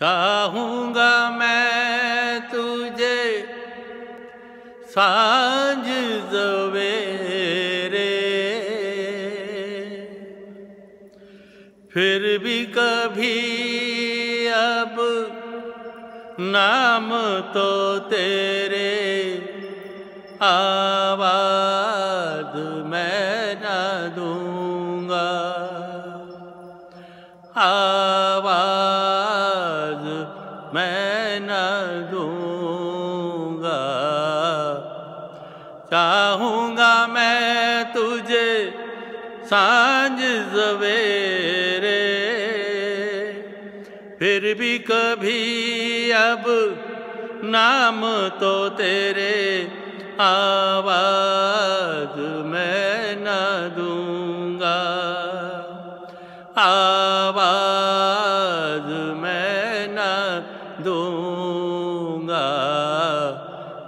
चाहूँगा मैं तुझे साँझ सवेरे। फिर भी कभी अब नाम तो तेरे आवाज़ मैं न दूँगा। आवाज़ दूँगा चाहूँगा मैं तुझे साँझ सवेरे। फिर भी कभी अब नाम तो तेरे आवाज़ मैं न दूँगा। आवाज़ मैं न दूँगा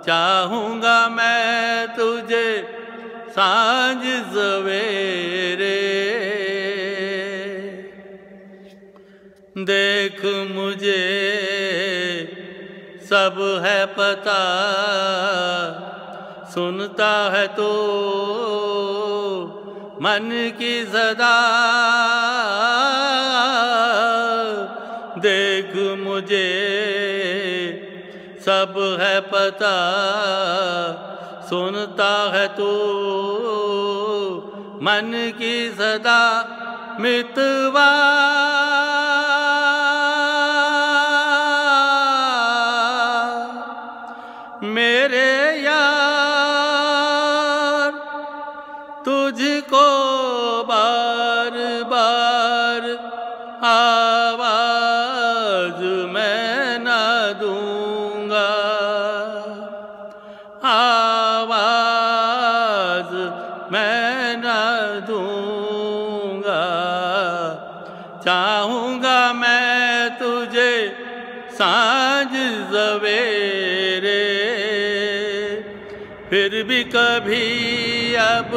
चाहूँगा मैं तुझे साँझ सवेरे। देख मुझे, सब है पता, सुनता है तो मन की सदा। देख मुझे सब है पता, सुनता है तू। मन की सदा मितवा। मेरे यार, तुझको बार बार आवाज़ आवाज़ मैं न दूँगा। चाहूँगा मैं तुझे साँझ सवेरे। फिर भी कभी अब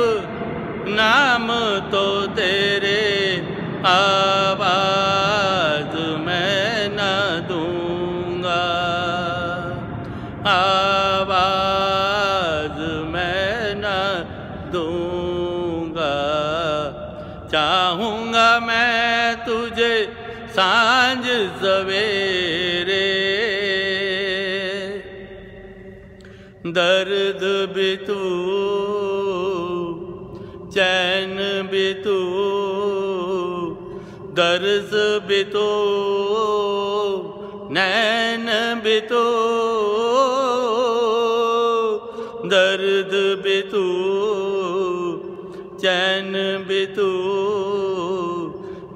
नाम तो तेरे आवाज़ मैं न दूँगा चाहूँगा मैं तुझे साँझ सवेरे। दर्द भी तू, चैन भी तू दर्द भी तू, नैन भी तू, दर्द भी तू। चैन भी तू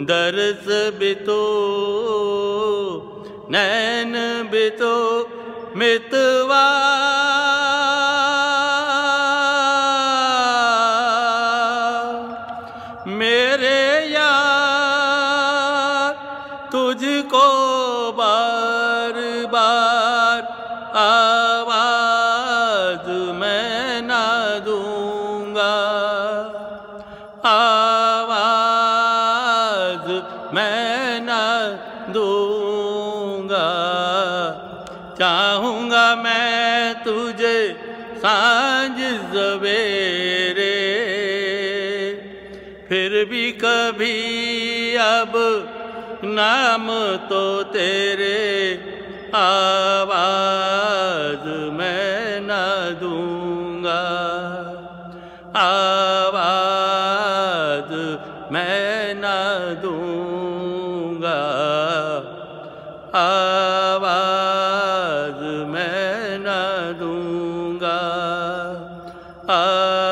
दर्द भी तू नैन भी तू मितवा। मेरे यार, तुझको बार बार आवाज़ मैं ना दूँगा। आवाज़ मैं न दूँगा। चाहूँगा मैं तुझे साँझ सवेरे। फिर भी कभी अब नाम तो तेरे। आवाज़ न दूँगा। आवाज़ मैं न दूँगा। आ